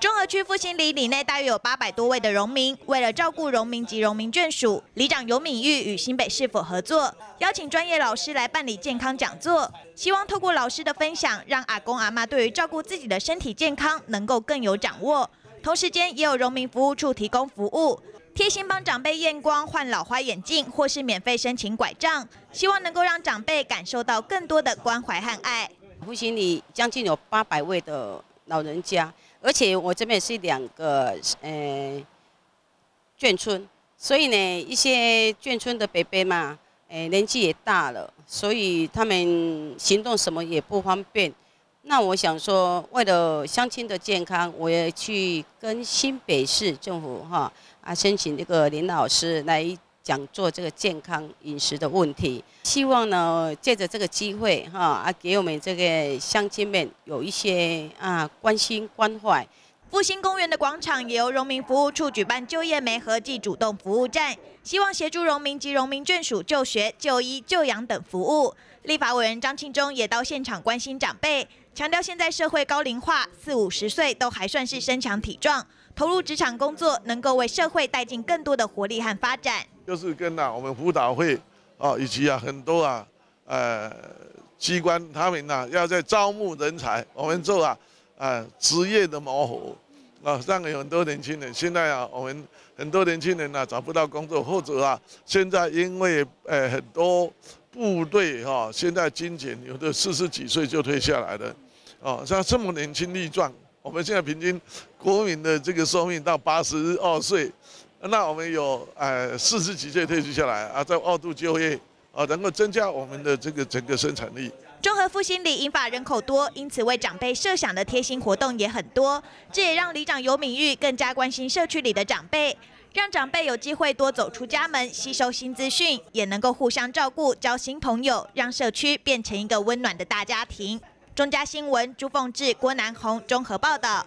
中和区复兴里里内大约有八百多位的农民，为了照顾农民及农民眷属，里长尤敏玉与新北市府合作，邀请专业老师来办理健康讲座，希望透过老师的分享，让阿公阿妈对于照顾自己的身体健康能够更有掌握。同时间也有农民服务处提供服务，贴心帮长辈验光、换老花眼镜，或是免费申请拐杖，希望能够让长辈感受到更多的关怀和爱。复兴里将近有八百位的老人家。而且我这边是两个呃眷村，所以呢，一些眷村的伯伯嘛，诶年纪也大了，所以他们行动什么也不方便。那我想说，为了乡亲的健康，我也去跟新北市政府哈啊申请这个林老师来。讲做这个健康饮食的问题，希望呢借着这个机会哈啊，给我们这个乡亲们有一些啊关心关怀。复兴公园的广场也由农民服务处举办就业媒合暨主动服务站，希望协助农民及农民眷属就学、就医、就养等服务。立法委员张庆忠也到现场关心长辈，强调现在社会高龄化，四五十岁都还算是身强体壮，投入职场工作能够为社会带进更多的活力和发展。就是跟啊我们辅导会啊以及啊很多啊呃机关他们呐要在招募人才，我们做啊啊职业的模糊啊，让有很多年轻人现在啊我们很多年轻人呐找不到工作，或者啊现在因为呃很多部队哈现在精简，有的四十几岁就退下来了，哦像这么年轻力壮，我们现在平均国民的这个寿命到八十二岁。那我们有呃四十几岁退休下来啊，在二度就业啊，能够增加我们的这个整个生产力。综合复兴里英法人口多，因此为长辈设想的贴心活动也很多。这也让里长尤敏玉更加关心社区里的长辈，让长辈有机会多走出家门，吸收新资讯，也能够互相照顾，交新朋友，让社区变成一个温暖的大家庭。中嘉新闻朱凤志、郭南红综合报道。